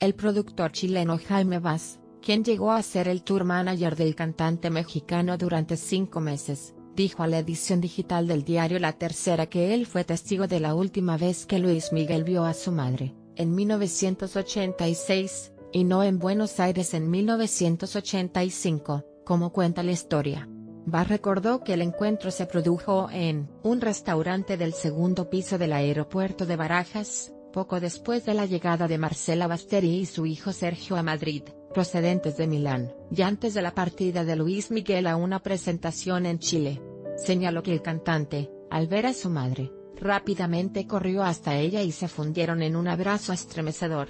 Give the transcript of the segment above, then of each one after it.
El productor chileno Jaime Vaz, quien llegó a ser el tour manager del cantante mexicano durante cinco meses, dijo a la edición digital del diario La Tercera que él fue testigo de la última vez que Luis Miguel vio a su madre, en 1986, y no en Buenos Aires en 1985, como cuenta la historia. Vaz recordó que el encuentro se produjo en un restaurante del segundo piso del aeropuerto de Barajas, poco después de la llegada de Marcela Basteri y su hijo Sergio a Madrid, procedentes de Milán, y antes de la partida de Luis Miguel a una presentación en Chile. Señaló que el cantante, al ver a su madre, rápidamente corrió hasta ella y se fundieron en un abrazo estremecedor.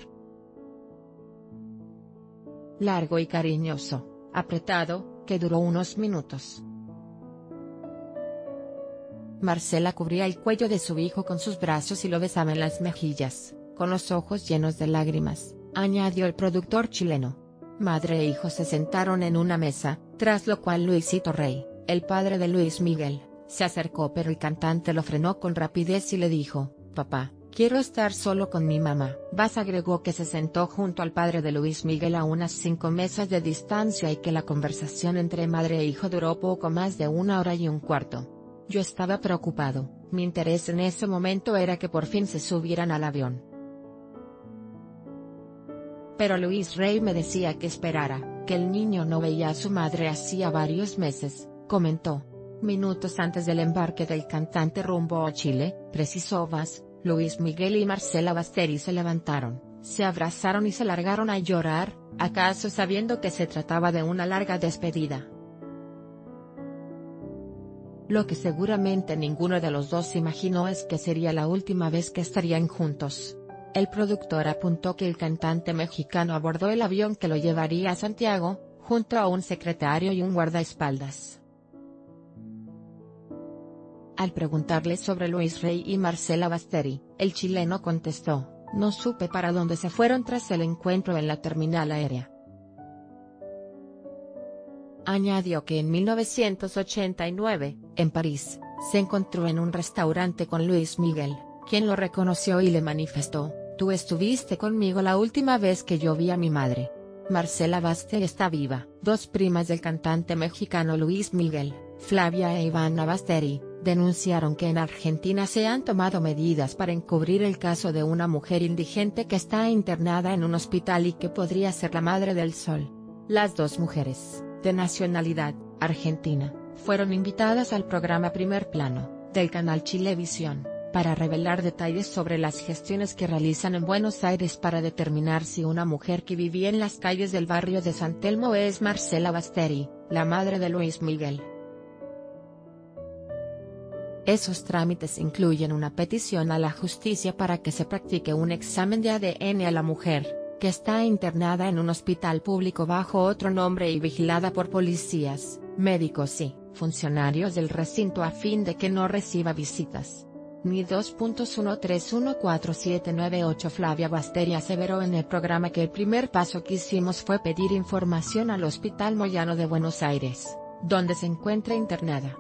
Largo y cariñoso, apretado, que duró unos minutos. Marcela cubría el cuello de su hijo con sus brazos y lo besaba en las mejillas, con los ojos llenos de lágrimas, añadió el productor chileno. Madre e hijo se sentaron en una mesa, tras lo cual Luisito Rey, el padre de Luis Miguel, se acercó pero el cantante lo frenó con rapidez y le dijo, Papá, quiero estar solo con mi mamá. Vaz agregó que se sentó junto al padre de Luis Miguel a unas cinco mesas de distancia y que la conversación entre madre e hijo duró poco más de una hora y un cuarto. Yo estaba preocupado, mi interés en ese momento era que por fin se subieran al avión. Pero Luis Rey me decía que esperara, que el niño no veía a su madre hacía varios meses, comentó. Minutos antes del embarque del cantante rumbo a Chile, precisó Vaz, Luis Miguel y Marcela Basteri se levantaron, se abrazaron y se largaron a llorar, acaso sabiendo que se trataba de una larga despedida. Lo que seguramente ninguno de los dos imaginó es que sería la última vez que estarían juntos. El productor apuntó que el cantante mexicano abordó el avión que lo llevaría a Santiago, junto a un secretario y un guardaespaldas. Al preguntarle sobre Luis Rey y Marcela Basteri, el chileno contestó, no supe para dónde se fueron tras el encuentro en la terminal aérea. Añadió que en 1989, en París, se encontró en un restaurante con Luis Miguel, quien lo reconoció y le manifestó, tú estuviste conmigo la última vez que yo vi a mi madre. Marcela Baste está viva. Dos primas del cantante mexicano Luis Miguel, Flavia e Ivana Basteri, denunciaron que en Argentina se han tomado medidas para encubrir el caso de una mujer indigente que está internada en un hospital y que podría ser la madre del sol. Las dos mujeres, de nacionalidad argentina, fueron invitadas al programa Primer Plano, del canal Chilevisión, para revelar detalles sobre las gestiones que realizan en Buenos Aires para determinar si una mujer que vivía en las calles del barrio de San Telmo es Marcela Basteri, la madre de Luis Miguel. Esos trámites incluyen una petición a la justicia para que se practique un examen de ADN a la mujer, que está internada en un hospital público bajo otro nombre y vigilada por policías, médicos y funcionarios del recinto a fin de que no reciba visitas. Ni 2.131478 Flavia Basteri aseveró en el programa que el primer paso que hicimos fue pedir información al Hospital Moyano de Buenos Aires, donde se encuentra internada.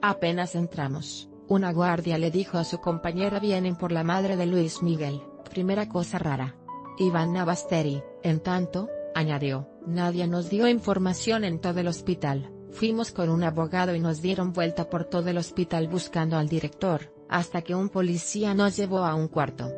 Apenas entramos, una guardia le dijo a su compañera vienen por la madre de Luis Miguel primera cosa rara. Ivana Basteri, en tanto, añadió, nadie nos dio información en todo el hospital, fuimos con un abogado y nos dieron vuelta por todo el hospital buscando al director, hasta que un policía nos llevó a un cuarto.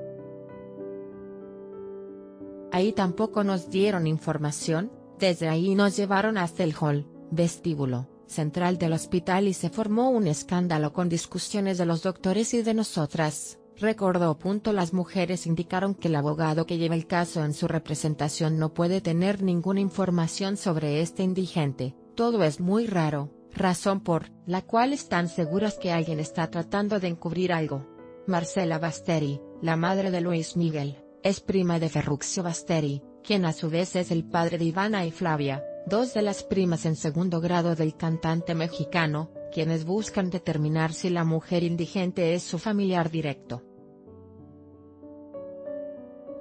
Ahí tampoco nos dieron información, desde ahí nos llevaron hasta el hall, vestíbulo, central del hospital y se formó un escándalo con discusiones de los doctores y de nosotras recordó. Las mujeres indicaron que el abogado que lleva el caso en su representación no puede tener ninguna información sobre este indigente, todo es muy raro, razón por la cual están seguras que alguien está tratando de encubrir algo. Marcela Basteri, la madre de Luis Miguel, es prima de Ferruccio Basteri, quien a su vez es el padre de Ivana y Flavia, dos de las primas en segundo grado del cantante mexicano, quienes buscan determinar si la mujer indigente es su familiar directo.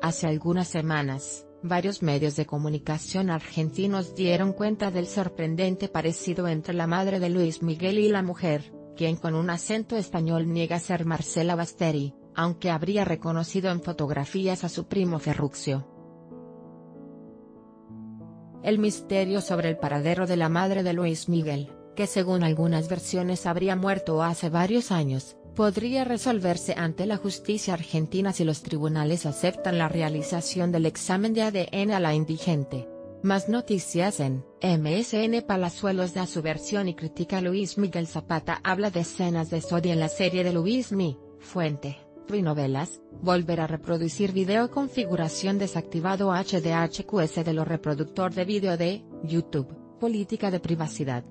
Hace algunas semanas, varios medios de comunicación argentinos dieron cuenta del sorprendente parecido entre la madre de Luis Miguel y la mujer, quien con un acento español niega ser Marcela Basteri, aunque habría reconocido en fotografías a su primo Ferruccio. El misterio sobre el paradero de la madre de Luis Miguel, que según algunas versiones habría muerto hace varios años, podría resolverse ante la justicia argentina si los tribunales aceptan la realización del examen de ADN a la indigente. Más noticias en MSN Palazuelos da su versión y critica Luis Miguel Zapata. Habla de escenas de sodio en la serie de Luis Mi, Fuente, Trinovelas, volver a reproducir video configuración desactivado HDHQS de lo reproductor de vídeo de YouTube, política de privacidad.